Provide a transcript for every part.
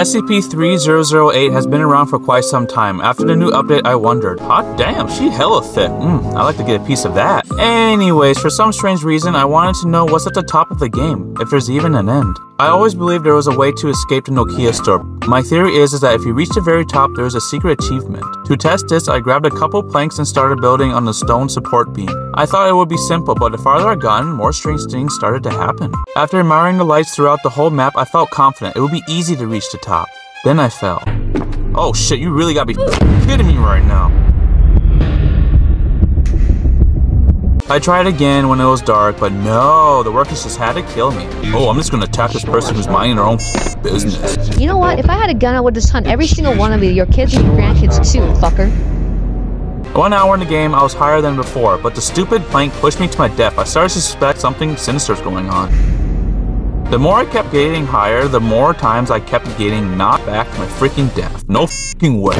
SCP-3008 has been around for quite some time. After the new update, I wondered, hot damn, she hella thick. Mm, I'd like to get a piece of that. Anyways, for some strange reason, I wanted to know what's at the top of the game, if there's even an end. I always believed there was a way to escape the IKEA store. My theory is, is that if you reach the very top, there is a secret achievement. To test this, I grabbed a couple planks and started building on the stone support beam. I thought it would be simple, but the farther I got, more strange things started to happen. After admiring the lights throughout the whole map, I felt confident it would be easy to reach the top. Then I fell. Oh shit, you really gotta be kidding me right now. I tried again when it was dark, but no, the workers just had to kill me. Oh, I'm just gonna attack this person who's minding their own business. You know what? If I had a gun, I would just hunt every single one of you, your kids and your grandkids too, fucker. One hour in the game, I was higher than before, but the stupid plank pushed me to my death. I started to suspect something sinister is going on. The more I kept getting higher, the more times I kept getting knocked back to my freaking death. No fucking way.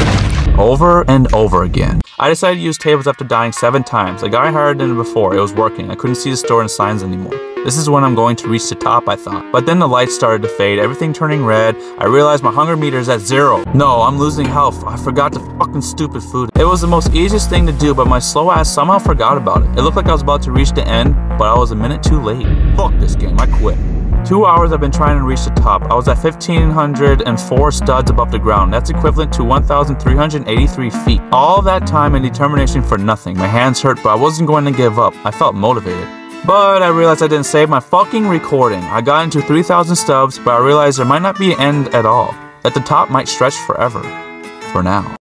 Over and over again. I decided to use tables after dying seven times. I got higher than before, it was working. I couldn't see the store and signs anymore. This is when I'm going to reach the top, I thought. But then the lights started to fade, everything turning red. I realized my hunger meter is at zero. No, I'm losing health. I forgot the fucking stupid food. It was the most easiest thing to do, but my slow ass somehow forgot about it. It looked like I was about to reach the end, but I was a minute too late. Fuck this game, I quit. Two hours I've been trying to reach the top. I was at 1,504 studs above the ground. That's equivalent to 1,383 feet. All that time and determination for nothing. My hands hurt, but I wasn't going to give up. I felt motivated. But I realized I didn't save my fucking recording. I got into 3,000 studs, but I realized there might not be an end at all. That the top might stretch forever. For now.